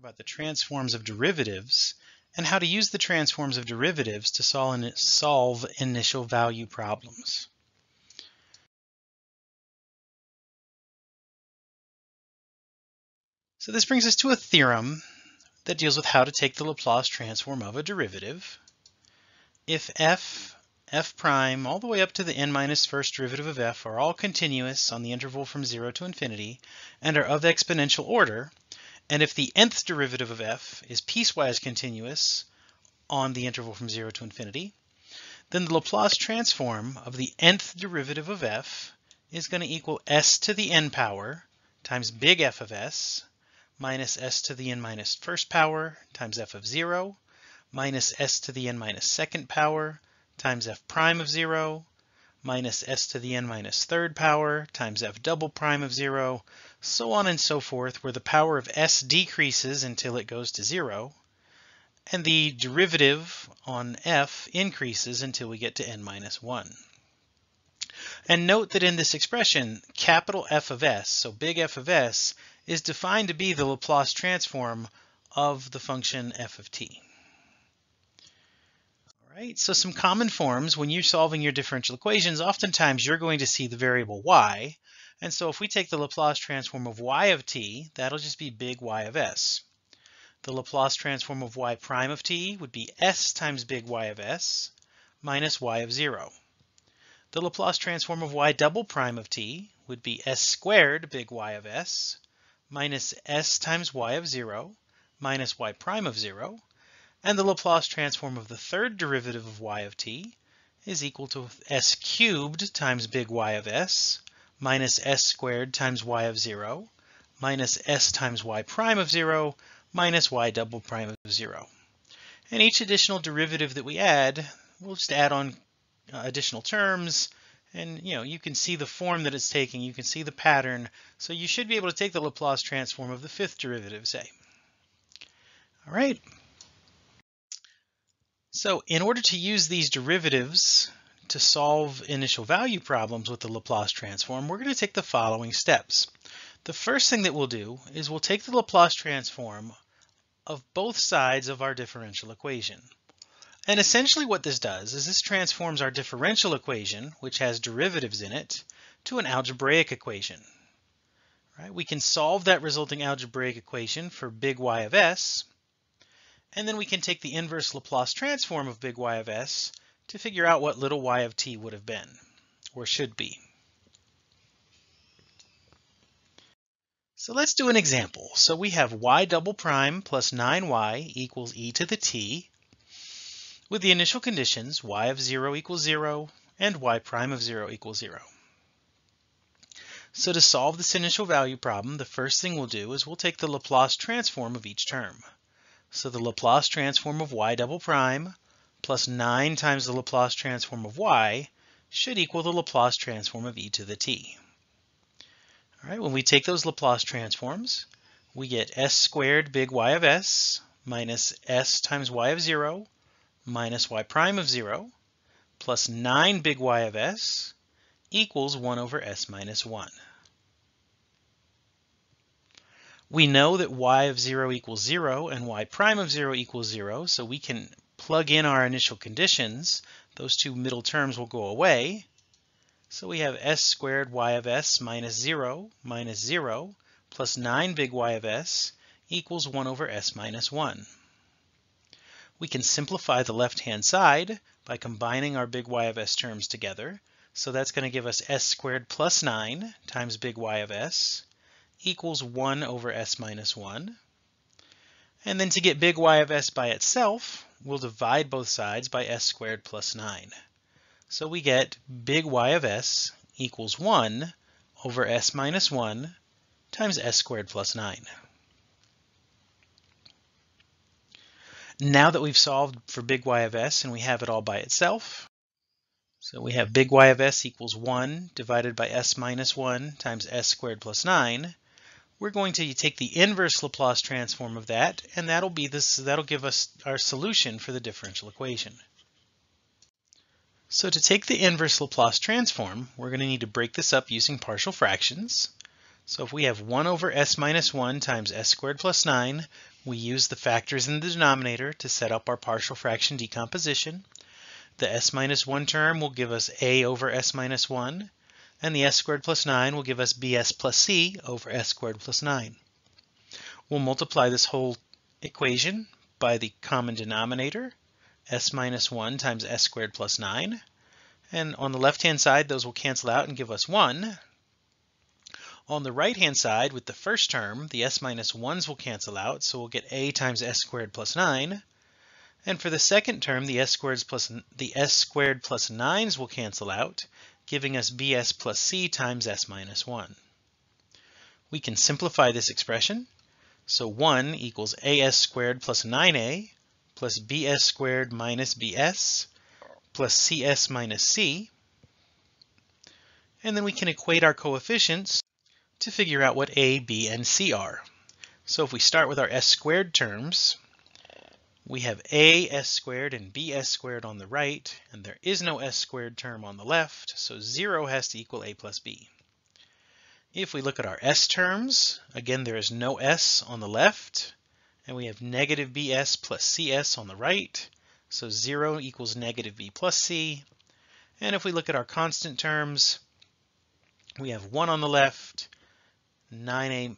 about the transforms of derivatives and how to use the transforms of derivatives to solve initial value problems. So this brings us to a theorem that deals with how to take the Laplace transform of a derivative. If f, f prime, all the way up to the n minus first derivative of f are all continuous on the interval from 0 to infinity and are of exponential order, and if the nth derivative of f is piecewise continuous on the interval from 0 to infinity, then the Laplace transform of the nth derivative of f is going to equal s to the n power times big F of s minus s to the n minus first power times f of 0 minus s to the n minus second power times f prime of 0 minus s to the n minus third power times f double prime of 0, so on and so forth, where the power of s decreases until it goes to 0, and the derivative on f increases until we get to n minus 1. And note that in this expression, capital F of s, so big F of s, is defined to be the Laplace transform of the function f of t. Right, so some common forms when you're solving your differential equations, oftentimes you're going to see the variable y. And so if we take the Laplace transform of y of t, that'll just be big Y of s. The Laplace transform of y prime of t would be s times big Y of s minus y of 0. The Laplace transform of y double prime of t would be s squared big Y of s minus s times y of 0 minus y prime of 0 and the Laplace transform of the third derivative of y of t is equal to s cubed times big Y of s minus s squared times y of 0 minus s times y prime of 0 minus y double prime of 0. And each additional derivative that we add, we'll just add on uh, additional terms and you know you can see the form that it's taking, you can see the pattern, so you should be able to take the Laplace transform of the fifth derivative, say. All right. So in order to use these derivatives to solve initial value problems with the Laplace transform, we're going to take the following steps. The first thing that we'll do is we'll take the Laplace transform of both sides of our differential equation. And essentially what this does is this transforms our differential equation, which has derivatives in it, to an algebraic equation. Right? We can solve that resulting algebraic equation for big Y of s, and then we can take the inverse Laplace transform of big Y of s to figure out what little y of t would have been, or should be. So let's do an example. So we have y double prime plus 9y equals e to the t, with the initial conditions y of 0 equals 0 and y prime of 0 equals 0. So to solve this initial value problem, the first thing we'll do is we'll take the Laplace transform of each term. So the Laplace transform of y double prime plus 9 times the Laplace transform of y should equal the Laplace transform of e to the t. All right, when we take those Laplace transforms, we get s squared big Y of s minus s times y of 0 minus y prime of 0 plus 9 big Y of s equals 1 over s minus 1. We know that y of 0 equals 0 and y prime of 0 equals 0, so we can plug in our initial conditions. Those two middle terms will go away. So we have s squared y of s minus 0 minus 0 plus 9 big Y of s equals 1 over s minus 1. We can simplify the left-hand side by combining our big Y of s terms together. So that's going to give us s squared plus 9 times big Y of s equals 1 over s minus 1. And then to get big Y of s by itself, we'll divide both sides by s squared plus 9. So we get big Y of s equals 1 over s minus 1 times s squared plus 9. Now that we've solved for big Y of s and we have it all by itself, so we have big Y of s equals 1 divided by s minus 1 times s squared plus 9, we're going to take the inverse Laplace transform of that, and that'll be this. That'll give us our solution for the differential equation. So to take the inverse Laplace transform, we're going to need to break this up using partial fractions. So if we have 1 over s minus 1 times s squared plus 9, We use the factors in the denominator to set up our partial fraction decomposition. The s minus 1 term will give us a over s minus 1, and the s squared plus 9 will give us bs plus c over s squared plus 9. We'll multiply this whole equation by the common denominator, s minus 1 times s squared plus 9. And on the left-hand side, those will cancel out and give us 1. On the right-hand side, with the first term, the s minus 1s will cancel out, so we'll get a times s squared plus 9. And for the second term, the s squared plus the s squared plus 9s will cancel out, giving us bs plus c times s minus 1. We can simplify this expression. So 1 equals as squared plus 9a plus bs squared minus bs plus cs minus c. And then we can equate our coefficients to figure out what a, b, and c are. So if we start with our s squared terms, we have a s squared and b s squared on the right, and there is no s squared term on the left, so 0 has to equal a plus b. If we look at our s terms, again there is no s on the left, and we have negative bs plus cs on the right, so 0 equals negative b plus c. And if we look at our constant terms, we have 1 on the left, 9a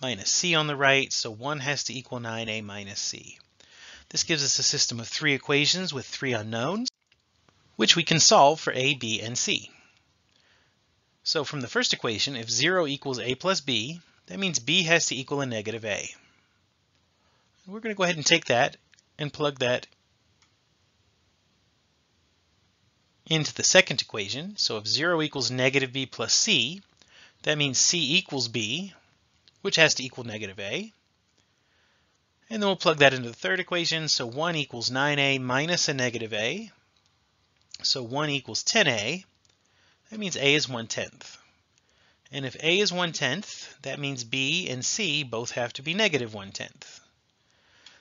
minus c on the right, so 1 has to equal 9a minus c. This gives us a system of three equations with three unknowns, which we can solve for a, b, and c. So from the first equation, if 0 equals a plus b, that means b has to equal a negative a. We're going to go ahead and take that and plug that into the second equation. So if 0 equals negative b plus c, that means C equals B, which has to equal negative A. And then we'll plug that into the third equation. So 1 equals 9A minus a negative A. So 1 equals 10A. That means A is 1 tenth. And if A is 1 tenth, that means B and C both have to be negative 1 tenth.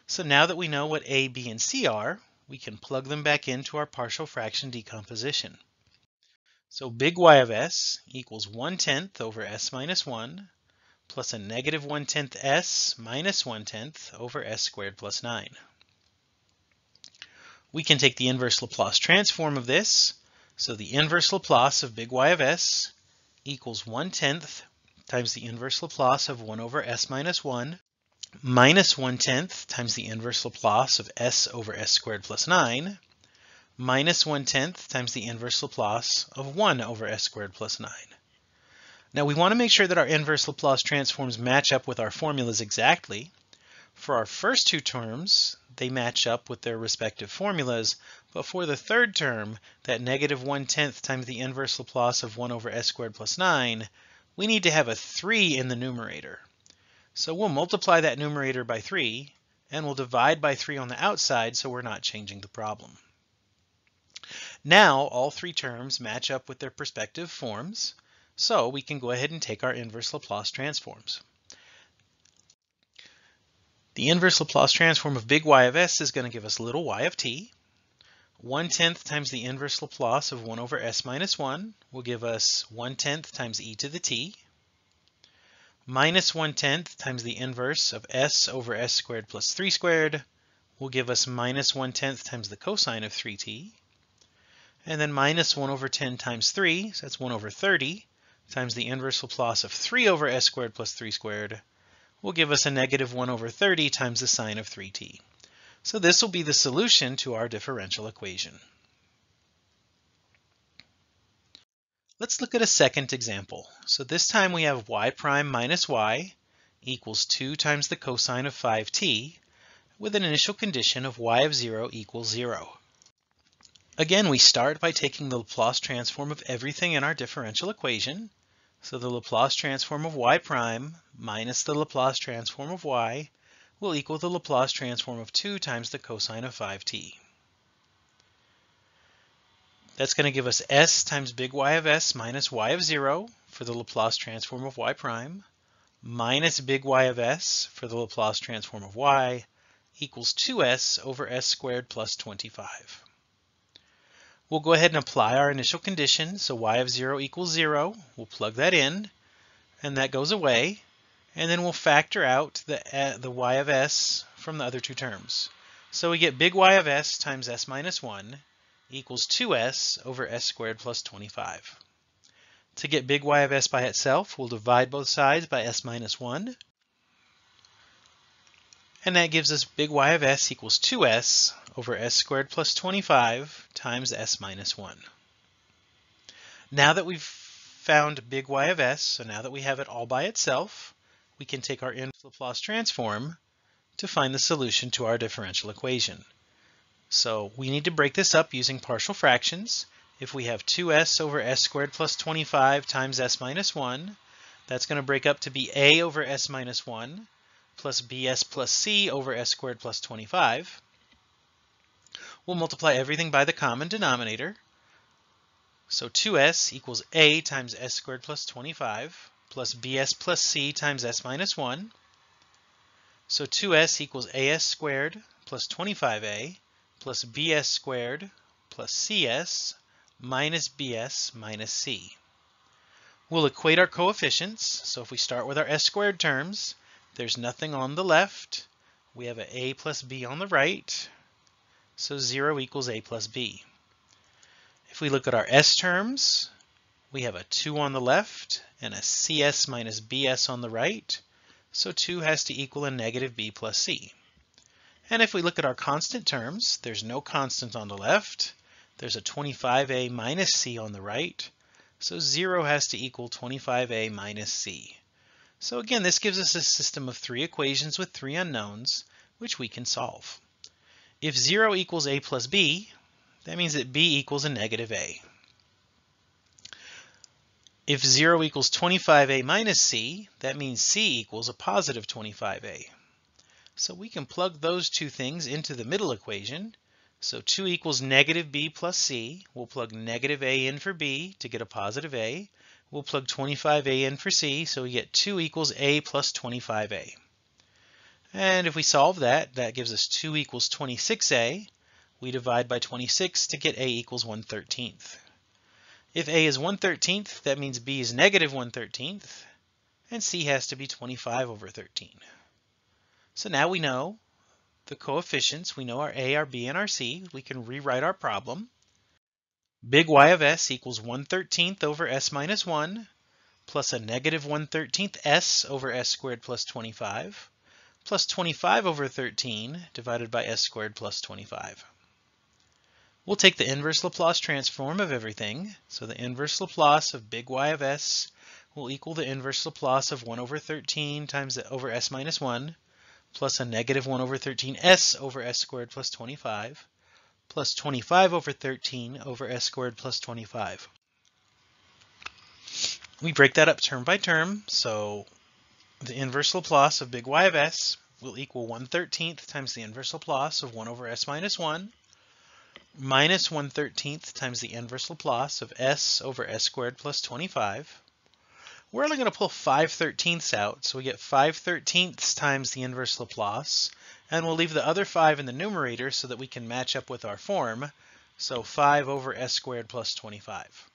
So now that we know what A, B, and C are, we can plug them back into our partial fraction decomposition. So big Y of s equals 1 tenth over s minus 1 plus a negative 1 tenth s minus 1 tenth over s squared plus 9. We can take the inverse Laplace transform of this. So the inverse Laplace of big Y of s equals 1 tenth times the inverse Laplace of 1 over s minus 1 minus 1 tenth times the inverse Laplace of s over s squared plus 9 minus 1 tenth times the inverse Laplace of 1 over s squared plus 9. Now we want to make sure that our inverse Laplace transforms match up with our formulas exactly. For our first two terms, they match up with their respective formulas, but for the third term, that negative 1 tenth times the inverse Laplace of 1 over s squared plus 9, we need to have a 3 in the numerator. So we'll multiply that numerator by 3, and we'll divide by 3 on the outside so we're not changing the problem. Now all three terms match up with their respective forms, so we can go ahead and take our inverse Laplace transforms. The inverse Laplace transform of big Y of s is going to give us little y of t. 1 tenth times the inverse Laplace of 1 over s minus 1 will give us 1 tenth times e to the t. Minus 1 tenth times the inverse of s over s squared plus 3 squared will give us minus 1 tenth times the cosine of 3t. And then minus 1 over 10 times 3, so that's 1 over 30, times the inverse Laplace of 3 over s squared plus 3 squared, will give us a negative 1 over 30 times the sine of 3t. So this will be the solution to our differential equation. Let's look at a second example. So this time we have y prime minus y equals 2 times the cosine of 5t with an initial condition of y of 0 equals 0. Again, we start by taking the Laplace transform of everything in our differential equation. So the Laplace transform of y prime minus the Laplace transform of y will equal the Laplace transform of 2 times the cosine of 5t. That's going to give us s times big Y of s minus y of 0 for the Laplace transform of y prime minus big Y of s for the Laplace transform of y equals 2s over s squared plus 25. We'll go ahead and apply our initial condition. So y of 0 equals 0. We'll plug that in, and that goes away. and then we'll factor out the, uh, the y of s from the other two terms. So we get big Y of s times s minus 1 equals 2s over s squared plus 25. To get big Y of s by itself, we'll divide both sides by s minus 1. And that gives us big Y of s equals 2s over s squared plus 25 times s minus 1. Now that we've found big Y of s, so now that we have it all by itself, we can take our inverse Laplace transform to find the solution to our differential equation. So we need to break this up using partial fractions. If we have 2s over s squared plus 25 times s minus 1, that's going to break up to be a over s minus 1 plus bs plus c over s squared plus 25. We'll multiply everything by the common denominator. So 2s equals a times s squared plus 25 plus bs plus c times s minus 1. So 2s equals as squared plus 25a plus bs squared plus cs minus bs minus c. We'll equate our coefficients. So if we start with our s squared terms, there's nothing on the left. We have an a plus b on the right. So 0 equals a plus b. If we look at our s terms, we have a 2 on the left and a cs minus bs on the right, so 2 has to equal a negative b plus c. And if we look at our constant terms, there's no constant on the left, there's a 25a minus c on the right, so 0 has to equal 25a minus c. So again, this gives us a system of three equations with three unknowns, which we can solve. If 0 equals a plus b, that means that b equals a negative a. If 0 equals 25a minus c, that means c equals a positive 25a. So we can plug those two things into the middle equation. So 2 equals negative b plus c. We'll plug negative a in for b to get a positive a. We'll plug 25a in for c, so we get 2 equals a plus 25a. And if we solve that, that gives us 2 equals 26a. We divide by 26 to get a equals 1 13th. If A is 1 13th, that means B is negative 1 13th, and C has to be 25 over 13. So now we know the coefficients. We know our A, our B, and our C. We can rewrite our problem. Big Y of S equals 1 13th over S minus 1 plus a negative 1 13th S over S squared plus 25 plus 25 over 13 divided by S squared plus 25. We'll take the inverse Laplace transform of everything. So the inverse Laplace of big Y of s will equal the inverse Laplace of 1 over 13 times over s minus 1 plus a negative 1 over 13 s over s squared plus 25 plus 25 over 13 over s squared plus 25. We break that up term by term, so the inverse Laplace of big Y of s will equal 1 13th times the inverse Laplace of 1 over s minus 1 minus 1 13th times the inverse Laplace of s over s squared plus 25. We're only going to pull 5 13ths out, so we get 5 13ths times the inverse Laplace, and we'll leave the other 5 in the numerator so that we can match up with our form, so 5 over s squared plus 25.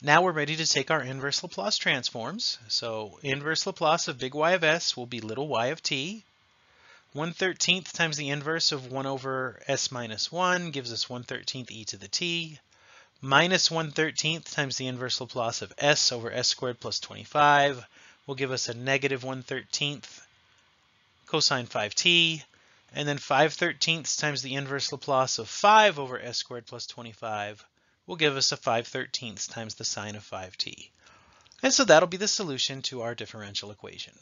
Now we're ready to take our inverse Laplace transforms. So inverse Laplace of big Y of s will be little y of t, 1 13th times the inverse of 1 over s minus 1 gives us 1 13th e to the t. Minus 1 13th times the inverse Laplace of s over s squared plus 25 will give us a negative 1 13th cosine 5t. And then 5 13ths times the inverse Laplace of 5 over s squared plus 25 will give us a 5 13ths times the sine of 5t. And so that'll be the solution to our differential equation.